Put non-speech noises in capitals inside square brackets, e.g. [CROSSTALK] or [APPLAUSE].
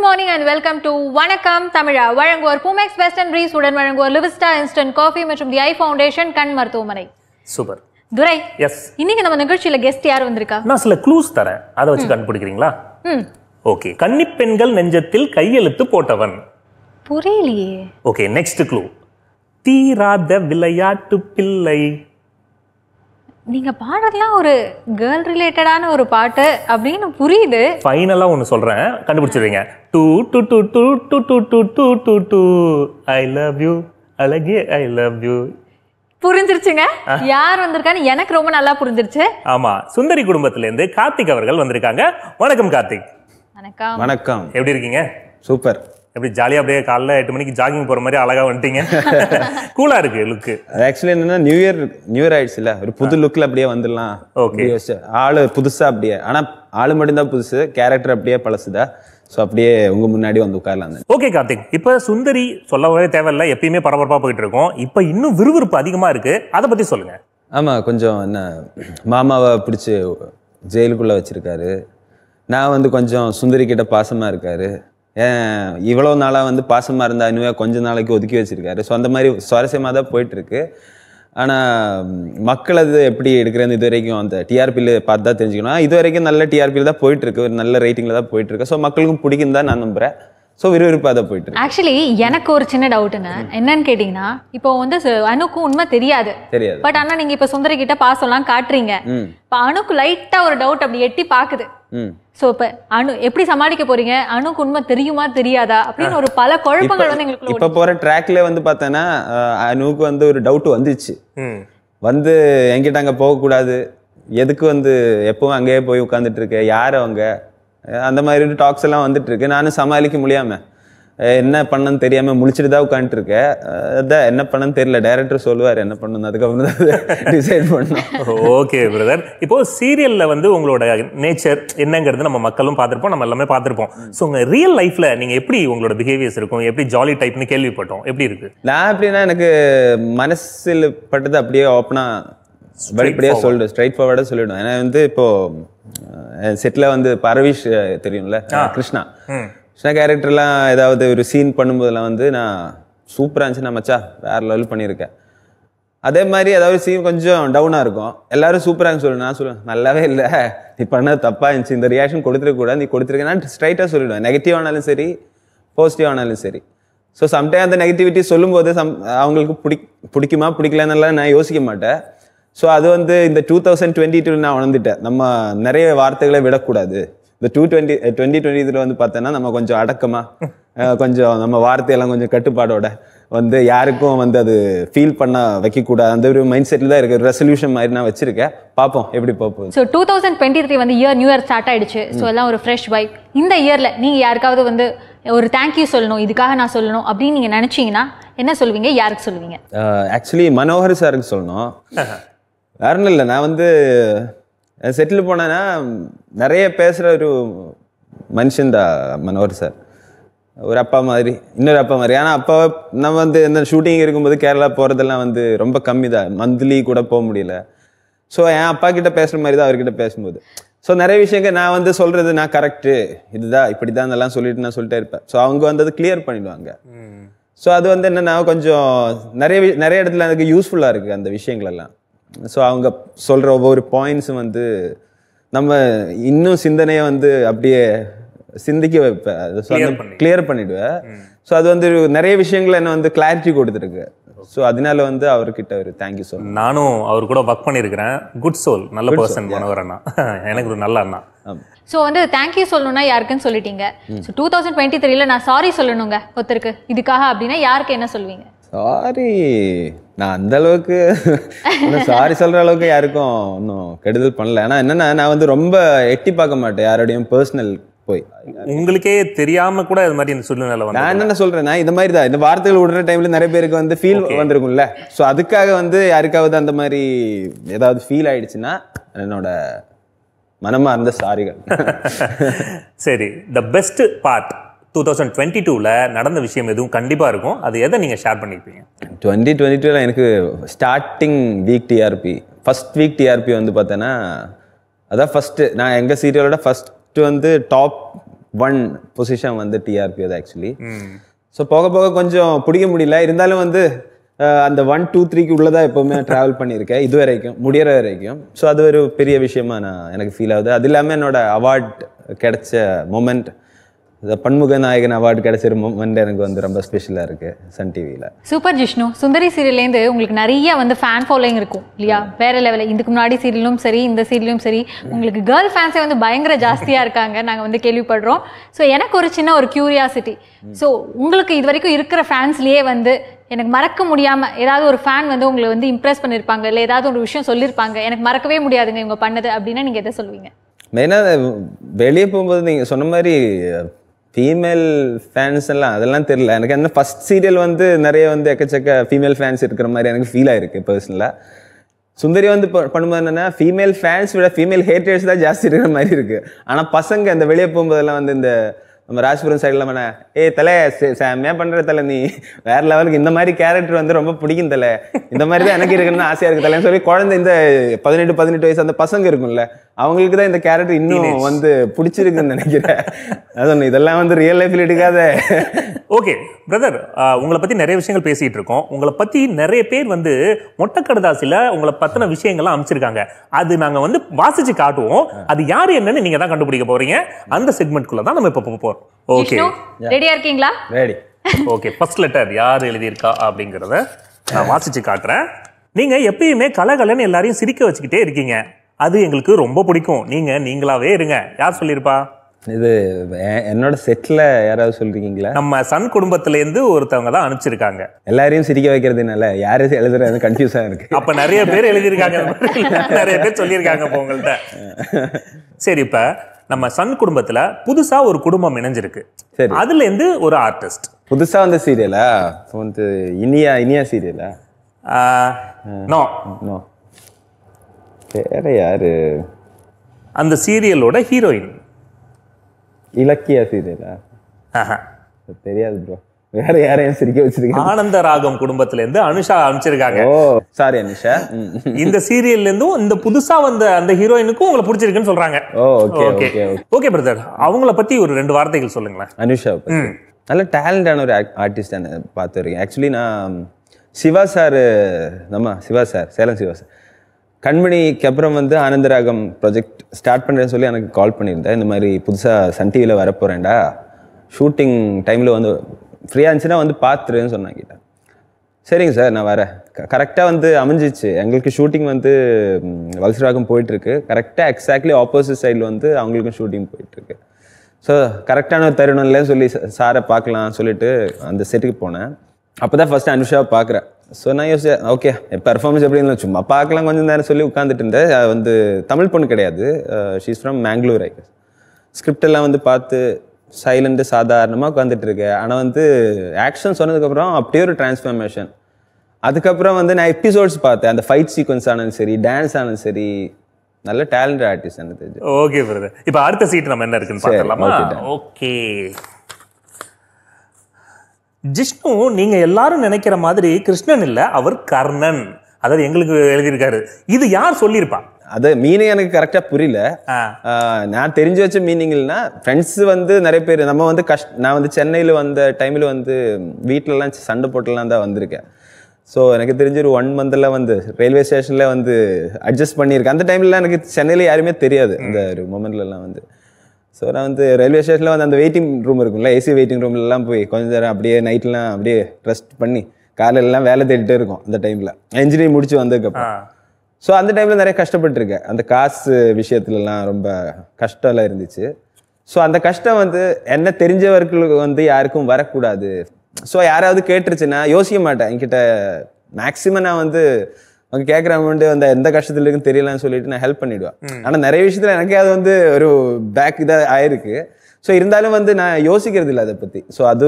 Good morning and welcome to Vanakkam Tamizha வழங்குவோர் Boomex western breeze உடன் வழங்குவோர் லிவிஸ்டா இன்ஸ்டன்ட் காஃபி மற்றும் தி ஐ ஃபவுண்டேஷன் கண் மருத்துவமனை. சூப்பர் துரை எஸ் இன்னைக்கு நம்ம நிகழ்ச்சியில கெஸ்ட் யார் வந்திருக்கா? நான் சில க்ளூஸ் தரேன். அதை வச்சு கண்டுபிடிக்கிறீங்களா? ஓகே கன்னிப் பெண்கள் நெஞ்சத்தில் கையெழுத்து போட்டவன். புரியலையே. ஓகே நெக்ஸ்ட் க்ளூ தீராத விளையாட்டு பிள்ளை. நீங்க பாடுறதுலாம் ஒரு கேர்ள் ரிலேட்டடான ஒரு பாட்டு அப்படின்னு புரியுது. ஃபைனலா ஒன்னு சொல்றேன். கண்டுபிடிச்சிருவீங்க டூ டூ டூ டூ டூ டூ டூ டூ டூ டூ. ஐ லவ் யூ அழகே ஐ லவ் யூ புரிஞ்சிருச்சுங்க? யார் வந்திருக்கான்னு எனக்கு ரொம்ப நல்லா புரிஞ்சிருச்சு. ஆமா சுந்தரி குடும்பத்துல இருந்து கார்த்திக் அவர்கள் வந்திருக்காங்க. வணக்கம் கார்த்திக். வணக்கம். வணக்கம். எப்படி இருக்கீங்க? சூப்பர். எப்படி ஜாலியா அப்படியே காலைல எட்டு மணிக்கு ஜாகிங் போற மாதிரி அழகா வந்துட்டீங்க. [LAUGHS] கூலா இருக்கு லுக்கு ஆக்சுவலி என்னன்னா நியூ இயர் நியூ இயர் ஆயிடுச்சுல. ஒரு புது லுக்ல அப்படியே வந்துடலாம். வச்சு. ஆளு புதுசா அப்படியே. ஆனா ஆளு மட்டும்தான் புதுசு கேரக்டர் அப்படியே பழசுதா. ஸோ அப்படியே உங்க முன்னாடி வந்து உட்காரலாம் ஓகே கார்த்திக். இப்ப சுந்தரி சொல்லவே தேவையில்ல. எப்பயுமே பரபரப்பா போயிட்டு இருக்கோம். இப்ப இன்னும் விறுவிறுப்பு அதிகமா இருக்கு. அதை பத்தி சொல்லுங்க. ஆமா கொஞ்சம் என்ன மாமாவை பிடிச்சி ஜெயிலுக்குள்ள வச்சிருக்காரு. நான் வந்து கொஞ்சம் சுந்தரி கிட்ட பாசமா இருக்காரு. இவ்வளோ நாளாக வந்து பாசமாக இருந்தா இன்னும் கொஞ்ச நாளைக்கு ஒதுக்கி வச்சிருக்காரு. ஸோ அந்த மாதிரி சுவாரஸ்யமாக தான் போயிட்டு இருக்கு ஆனால் மக்கள் அது எப்படி எடுக்கிறேன்னு இது வரைக்கும் அந்த டிஆர்பியில் பார்த்து தான் தெரிஞ்சுக்கணும். இது வரைக்கும் நல்ல டிஆர்பியில் தான் போயிட்டு இருக்கு ஒரு நல்ல ரேட்டிங்கில் தான் போயிட்டு இருக்கு ஸோ மக்களுக்கும் பிடிக்கும் தான் நான் நம்புறேன். ஸோ விறுவிறுப்பாக தான் போயிட்டு ஆக்சுவலி எனக்கு ஒரு சின்ன டவுட்டுங்க என்னன்னு கேட்டீங்கன்னா இப்போ வந்து அனுக்கும் உண்மை தெரியாது. தெரியாது. பட் ஆனா நீங்க இப்ப சுந்தரி கிட்ட பாசம்லாம் காட்டுறீங்க. இப்ப அணுக்கு லைட்டா ஒரு டவுட் அப்படி எட்டி பாக்குது ம். சோ இப்ப அணு எப்படி சமாளிக்க போறீங்க? அணுக்கு உண்மை தெரியுமா தெரியாதா? அப்படின்னு ஒரு பல குழப்பங்கள் வந்து எங்களுக்குள்ள இப்போ போகிற ட்ராக்ல வந்து பார்த்தேன்னா அனுவுக்கு வந்து ஒரு டவுட் வந்துச்சு. வந்து என்கிட்ட அங்கே போகக்கூடாது. எதுக்கு வந்து எப்பவும் அங்கேயே போய் உட்காந்துட்டு இருக்க? யார் அவங்க? அந்த மாதிரி டாக்ஸ் எல்லாம் வந்துட்டு இருக்கு. நானும் சமாளிக்க முடியாம. அஹ் என்ன பண்ணன்னு தெரியாம முழிச்சிட்டு தான் அஹ் அதான் என்ன பண்ணன்னு தெரியல. டைரக்டர் சொல்லுவார் என்ன பண்ணணும் அதுக்கப்புறம் தான் டிசைட் பண்ணோம். ஓகே பிரதர் இப்போ சீரியல்ல வந்து உங்களோட நேச்சர் என்னங்கிறது நம்ம மக்களும் பார்த்திருப்போம் நம்ம எல்லாமே பார்த்திருப்போம். ஸோ உங்க ரியல் லைஃப்ல நீங்க எப்படி உங்களோட பிஹேவியர்ஸ் இருக்கும்? எப்படி ஜாலி டைப்னு கேள்விப்பட்டோம். எப்படி இருக்கு? நான் எப்படின்னா எனக்கு மனசில் பட்டது அப்படியே ஓப்பனா வெளிப்படையா சொல்லிடுவேன் ஸ்ட்ரைட் ஃபார்வர்டாக சொல்லிடுவேன். ஏன்னா வந்து இப்போ செட்டில் வந்து பரவிஷ் தெரியும்ல கிருஷ்ணா. கிருஷ்ணா கேரக்டர்லாம் ஏதாவது ஒரு சீன் பண்ணும்போதெல்லாம் வந்து நான் சூப்பராக இருந்துச்சுன்னா மச்சா வேறு லெவல் பண்ணியிருக்கேன். அதே மாதிரி ஏதாவது சீன் கொஞ்சம் டவுனாக இருக்கும். எல்லாரும் சூப்பராக சொல்லுவேன் நான் சொல்லுவேன் நல்லாவே இல்லை. நீ பண்ணது தப்பாக இருந்துச்சு. இந்த ரியாக்ஷன் கொடுத்துருக்கூடாது நீ கொடுத்துருக்கேன்னா ஸ்ட்ரைட்டாக சொல்லிவிடுவேன் நெகட்டிவ் ஆனாலும் சரி பாசிட்டிவ் ஆனாலும் சரி. ஸோ சம்டைம் அந்த நெகட்டிவிட்டி சொல்லும்போது சம் அவங்களுக்கு பிடி பிடிக்குமா பிடிக்கலன்னெல்லாம் நான் யோசிக்க மாட்டேன். ஸோ அது வந்து இந்த டூ தௌசண்ட் டுவெண்ட்டி டூவில் நான் உணர்ந்துட்டேன். நம்ம நிறைய வார்த்தைகளை விடக்கூடாது. இந்த டூ டுவெண்ட்டி டுவெண்ட்டி டுவெண்ட்டி இதில் வந்து பார்த்தோன்னா நம்ம கொஞ்சம் அடக்கமா [LAUGHS] அஹ் கொஞ்சம் நம்ம வார்த்தையெல்லாம் கொஞ்சம் கட்டுப்பாடோட வந்து யாருக்கும் வந்து அது ஃபீல் பண்ண வைக்கக்கூடாது. அந்த ஒரு மைண்ட் செட்டில் தான் இருக்கு. ரெசல்யூஷன் மாதிரி நான் வச்சிருக்கேன். பார்ப்போம் எப்படி போகுது. So two thousand twenty three வந்து இயர் நியூ இயர் ஸ்டார்ட் ஆயிடுச்சு. ஸோ எல்லாம் ஒரு ஃப்ரெஷ் வைப் இந்த இயர்ல நீங்க யாருக்காவது வந்து ஒரு தேங்க்யூ சொல்லணும் இதுக்காக நான் சொல்லணும் அப்படின்னு நீங்க நினைச்சீங்கன்னா என்ன சொல்லுவீங்க? யாருக்கு சொல்லுவீங்க? ஆக்சுவலி மனோகர் சாருக்கு சொல்லணும். [LAUGHS] வேற இல்லை. நான் வந்து செட்டில் போனேன்னா நிறைய பேசுகிற ஒரு மனுஷன் தான் மனோகர் சார் ஒரு அப்பா மாதிரி இன்னொரு அப்பா மாதிரி. ஆனால் அப்பா நம்ம வந்து இந்த ஷூட்டிங் இருக்கும்போது கேரளா போகிறதெல்லாம் வந்து ரொம்ப கம்மி தான் மந்த்லி கூட போக முடியல. ஸோ என் அப்பா கிட்ட பேசுகிற மாதிரி தான் அவர்கிட்ட பேசும்போது. ஸோ நிறைய விஷயங்கள் நான் வந்து சொல்கிறது நான் கரெக்டு இதுதான் இப்படி தான் இதெல்லாம் சொல்லிட்டு நான் சொல்லிட்டே இருப்பேன். ஸோ அவங்க வந்து அது கிளியர் பண்ணிடுவாங்க ஸோ அது வந்து என்னன்னா கொஞ்சம் நிறைய நிறைய இடத்துல எனக்கு யூஸ்ஃபுல்லாக இருக்குது அந்த விஷயங்கள் எல்லாம். ஸோ அவங்க சொல்கிற ஒவ்வொரு பாயிண்ட்ஸும் வந்து நம்ம இன்னும் சிந்தனையை வந்து அப்படியே சிந்திக்க வைப்பேன் அது. கிளியர் பண்ணிடுவேன் ஸோ அது வந்து நிறைய விஷயங்கள் என்ன வந்து கிளாரிட்டி கொடுத்துருக்கு. ஸோ அதனால வந்து அவர்கிட்ட ஒரு தேங்க்யூ சொல்லணும். நானும் அவர் கூட ஒர்க் பண்ணியிருக்கிறேன். குட் சோல் நல்ல பர்சன் மனோகர் அண்ணா எனக்கு ஒரு நல்ல அண்ணா. ஸோ வந்து தேங்க்யூ சொல்லணும்னா யாருக்குன்னு சொல்லிட்டீங்க? ஸோ டூ தௌசண்ட் டுவெண்ட்டி த்ரீல நான் சாரி சொல்லணுங்க ஒருத்தருக்கு. இதுக்காக அப்படின்னா யாருக்கு என்ன சொல்லுவீங்க சாரி நான் அந்த அளவுக்கு சாரி சொல்ற அளவுக்கு யாருக்கும் ஒன்றும் கெடுதல் பண்ணல. ஆனா என்னன்னா நான் வந்து ரொம்ப எட்டி பார்க்க மாட்டேன் யாரோடையும் பர்சனல் போய். உங்களுக்கே தெரியாம கூட இது மாதிரி சூழ்நிலை நான் என்ன சொல்றேன்னா இந்த மாதிரி தான் இந்த வார்த்தைகள் விடுற டைம்ல நிறைய பேருக்கு வந்து ஃபீல் வந்திருக்கும்ல. ஸோ அதுக்காக வந்து யாருக்காவது அந்த மாதிரி ஏதாவது ஃபீல் ஆயிடுச்சுன்னா என்னோட மனமார்ந்த சாரிகள். [LAUGHS] சரி the best part two thousand twenty டூவில் நடந்த விஷயம் எதுவும் கண்டிப்பாக இருக்கும். அது எதை நீங்கள் ஷேர் பண்ணியிருப்பீங்க டுவெண்ட்டி டுவெண்ட்டி டூவில் எனக்கு starting week TRP first week TRP வந்து பார்த்தேன்னா அதான் ஃபஸ்ட்டு நான் எங்கள் சீரியலோட ஃபஸ்ட்டு வந்து டாப் ஒன் பொசிஷன் வந்து டிஆர்பி அது ஆக்சுவலி ஸோ போக போக கொஞ்சம் பிடிக்க முடியல. இருந்தாலும் வந்து அந்த ஒன் டூ த்ரீக்கு உள்ளதா எப்போவுமே ட்ராவல் பண்ணியிருக்கேன். இது வரைக்கும் முடியற வரைக்கும். ஸோ அது ஒரு பெரிய விஷயமா நான் எனக்கு ஃபீல் ஆகுது. அது இல்லாமல் என்னோட அவார்ட் கிடைச்ச மொமெண்ட் இந்த பன்முக நாயகன் அவார்டு கிடைச்ச மொமெண்ட் எனக்கு வந்து ரொம்ப ஸ்பெஷலாக இருக்கு சன் டிவியில் சூப்பர் ஜிஷ்ணு சுந்தரி சீரியல்லேருந்து உங்களுக்கு நிறைய வந்து ஃபேன் ஃபாலோயிங் இருக்கும் இல்லையா? வேற லெவலில் இதுக்கு முன்னாடி சீரியலும் சரி இந்த சீரியலும் சரி உங்களுக்கு கேர்ள் ஃபேன்ஸே வந்து பயங்கர ஜாஸ்தியாக இருக்காங்க நாங்கள் வந்து கேள்விப்படுறோம். ஸோ எனக்கு ஒரு சின்ன ஒரு கியூரியாசிட்டி ஸோ உங்களுக்கு இது வரைக்கும் இருக்கிற ஃபேன்ஸ்லேயே வந்து எனக்கு மறக்க முடியாமல் ஏதாவது ஒரு ஃபேன் வந்து உங்களை வந்து இம்ப்ரெஸ் பண்ணியிருப்பாங்க இல்லை ஏதாவது ஒரு விஷயம் சொல்லியிருப்பாங்க எனக்கு மறக்கவே முடியாதுங்க இவங்க பண்ணது அப்படின்னா நீங்கள் எதை சொல்லுவீங்க? மெயினாக வெளியே போகும்போது நீங்கள் சொன்ன மாதிரி ஃபீமேல் ஃபேன்ஸ் எல்லாம் அதெல்லாம் தெரியல. எனக்கு அந்த ஃபஸ்ட் சீரியல் வந்து நிறைய வந்து எக்கச்சக்க ஃபீமேல் ஃபேன்ஸ் இருக்கிற மாதிரி எனக்கு ஃபீல் ஆயிருக்கு பர்சனலாக சுந்தரி வந்து பண்ணும்போது என்னென்னா ஃபீமேல் ஃபேன்ஸ் விட ஃபீமேல் ஹேட்டர்ஸ் தான் ஜாஸ்தி இருக்கிற மாதிரி இருக்குது ஆனால் பசங்க இந்த வெளியே போகும்போதெல்லாம் வந்து இந்த நம்ம ராஜ்புரம் சைடில் பண்ண ஏய் தலை செ- செம்மையா பண்ற தலை நீ. வேற லெவலுக்கு இந்த மாதிரி கேரக்டர் வந்து ரொம்ப பிடிக்கும் தலை. இந்த மாதிரி தான் எனக்கு இருக்குன்னு ஆசையா இருக்கு தலைன்னு சொல்லி குழந்தை இந்த பதினெட்டு பதினெட்டு வயசு அந்த பசங்க இருக்கும்ல அவங்களுக்கு தான் இந்த கேரக்டர் இன்னும் வந்து பிடிச்சிருக்குன்னு நினைக்கிறேன். அதான் இதெல்லாம் வந்து ரியல் லைஃப்ல எடுக்காத. ஓகே பிரதர் உங்களை பத்தி நிறைய விஷயங்கள் பேசிட்டு இருக்கோம். உங்களை பத்தி நிறைய பேர் வந்து மொட்டை கடுதாசில உங்களை பத்தின விஷயங்கள்லாம் அமைச்சிருக்காங்க அது நாங்க வந்து வாசிச்சு காட்டுவோம். அது யாரு என்னன்னு நீங்க தான் கண்டுபிடிக்க போறீங்க. அந்த செக்மெண்ட்குள்ள தான் நம்ம இப்ப போக போறோம். ஓகே ரெடியாக இருக்கீங்களா? ரெடி ஓகே ஃபர்ஸ்ட் லெட்டர் யார் எழுதியிருக்கா அப்படிங்கிறத நான் வாசிச்சு காட்டுறேன். நீங்க எப்பயுமே கலகலன்னு எல்லாரையும் சிரிக்க வச்சுக்கிட்டே இருக்கீங்க. அது எங்களுக்கு ரொம்ப பிடிக்கும். நீங்க நீங்களாவே இருங்க. யார் சொல்லியிருப்பா? இது என்னோட செட்ல யாராவது சொல்றீங்களா? நம்ம சன் குடும்பத்துல இருந்து ஒருத்தவங்க தான் அனுப்பிச்சிருக்காங்க. எல்லாரையும் சிரிக்க வைக்கிறதுனால யாரு எழுதுறது? கன்ஃபியூஸா இருக்கு. அப்ப நிறைய பேர் எழுதியிருக்காங்க. நிறைய பேர் சொல்லியிருக்காங்க இப்போ உங்கள்ட்ட. சரி இப்ப நம்ம சன் குடும்பத்துல புதுசா ஒரு குடும்பம் இணைஞ்சிருக்கு. சரி. அதுல இருந்து ஒரு ஆர்டிஸ்ட் புதுசா வந்த சீரியலா வந்து இனியா இனியா சீரியலா நோ. நோ. வேற யாரு? அந்த சீரியலோட ஹீரோயின் இலக்கியா சீரியலா தெரியாது ப்ரோ வேற யாரையும் சிரிக்க வச்சிருக்கீங்க. ஆனந்த ராகம் குடும்பத்துல இருந்து அனுஷா அனுப்பிச்சிருக்காங்க. Oh sorry Anisha. இந்த சீரியல்ல இருந்தும் இந்த புதுசா வந்த அந்த ஹீரோயினுக்கும் உங்களை பிடிச்சிருக்குன்னு சொல்றாங்க. Okay okay okay okay brother அவங்கள பத்தி ஒரு ரெண்டு வார்த்தைகள் சொல்லுங்களேன். அனுஷா. நல்ல டேலண்டான ஒரு ஆர்டிஸ்ட் பார்த்துருக்கேன். ஆக்சுவலி நான் சிவா சார் நம்ம சிவா சார் சேலம் சிவா சார் கண்மணிக்கு அப்புறம் வந்து ஆனந்தராகம் ப்ராஜெக்ட் ஸ்டார்ட் பண்ணுறேன்னு சொல்லி எனக்கு கால் பண்ணியிருந்தேன் இந்த மாதிரி புதுசாக சன் டிவியில் வரப்போகிறேன்டா ஷூட்டிங் டைமில் வந்து ஃப்ரீயாக இருந்துச்சுன்னா வந்து பார்த்துருன்னு சொன்னாங்க கிட்ட. சரிங்க சார் நான் வரேன். கரெக்டாக வந்து அமைஞ்சிச்சு. எங்களுக்கு ஷூட்டிங் வந்து வல்சராகம் போயிட்டுருக்கு. கரெக்டாக எக்ஸாக்ட்லி ஆப்போசிட் சைடில் வந்து அவங்களுக்கும் ஷூட்டிங் போயிட்டுருக்கு. ஸோ கரெக்டான தருணம்ல சொல்லி சாரை பார்க்கலாம் சொல்லிட்டு அந்த செட்டுக்கு போனேன். அப்போ தான் ஃபஸ்ட்டு அனுஷாவை பார்க்குறேன் ஸோ நான் யோசிச்சேன் ஓகே பெர்ஃபார்மன்ஸ் எப்படி இருந்தாலும் சும்மா பார்க்கலாம் கொஞ்சம் நேரம் சொல்லி உட்காந்துட்டு இருந்தேன். வந்து தமிழ் பொண்ணு கிடையாது. She's from Mangalore I script எல்லாம் வந்து பார்த்து சைலண்ட் சாதாரணமாக உட்காந்துட்டு இருக்கேன் ஆனால் வந்து ஆக்ஷன் சொன்னதுக்கப்புறம் அப்படியே ஒரு டிரான்ஸ்ஃபர்மேஷன் அதுக்கப்புறம் வந்து நான் எபிசோட்ஸ் பார்த்தேன். அந்த ஃபைட் சீக்வன்ஸ் ஆனாலும் சரி டான்ஸ் ஆனாலும் சரி. நல்ல டேலண்டட் ஆர்டிஸ்ட் எனக்கு தெரிஞ்சு. ஓகே பிரதர் இப்ப அடுத்த சீட் நம்ம என்ன இருக்குன்னு பார்க்கலாமா. ஓகே ஜிஷ்ணு நீங்க எல்லாரும் நினைக்கிற மாதிரி கிருஷ்ணன் இல்ல அவர் கர்ணன். அதாவது எங்களுக்கு எழுதியிருக்காரு. இது யார் சொல்லியிருப்பா? அது மீனிங் எனக்கு கரெக்டாக புரியல. நான் தெரிஞ்சு வச்ச மீனிங் இல்லைன்னா ஃப்ரெண்ட்ஸ் வந்து நிறைய பேர் நம்ம வந்து கஷ்ட நான் வந்து சென்னையில் வந்த டைமில் வந்து வீட்டிலலாம் சண்டை போட்டுலாம் தான் வந்திருக்கேன். ஸோ எனக்கு தெரிஞ்ச ஒரு ஒன் மந்தில் வந்து ரயில்வே ஸ்டேஷனில் வந்து அட்ஜஸ்ட் பண்ணியிருக்கேன். அந்த டைம்லலாம் எனக்கு சென்னையில் யாருமே தெரியாது. அந்த ஒரு மொமெண்ட்லலாம் வந்து. ஸோ நான் வந்து ரயில்வே ஸ்டேஷனில் வந்து அந்த வெயிட்டிங் ரூம் இருக்கும்ல ஏசி வெயிட்டிங் ரூம்லலாம் போய் கொஞ்ச நேரம் அப்படியே நைட்லாம் அப்படியே ரெஸ்ட் பண்ணி காலையில எல்லாம் வேலை தேடிட்டே இருக்கும் அந்த டைமில் இன்ஜினியரிங் முடிச்சு வந்ததுக்கப்புறம். ஸோ அந்த டைமில் நிறைய கஷ்டப்பட்டிருக்கேன். அந்த காசு விஷயத்துலலாம் ரொம்ப கஷ்டம்லாம் இருந்துச்சு. ஸோ அந்த கஷ்டம் வந்து என்ன தெரிஞ்சவர்களுக்கு வந்து யாருக்கும் வரக்கூடாது. ஸோ யாராவது கேட்டுருச்சுன்னா யோசிக்க மாட்டேன். என்கிட்ட மேக்ஸிமம் நான் வந்து அவங்க கேட்குற அமௌண்ட் அந்த எந்த கஷ்டத்துல இருக்குன்னு தெரியலன்னு சொல்லிட்டு நான் ஹெல்ப் பண்ணிடுவேன். ஆனால் நிறைய விஷயத்துல எனக்கே அது வந்து ஒரு பேக் இதாக ஆயிருக்கு. ஸோ இருந்தாலும் வந்து நான் யோசிக்கிறது இல்லை அதை பற்றி ஸோ அது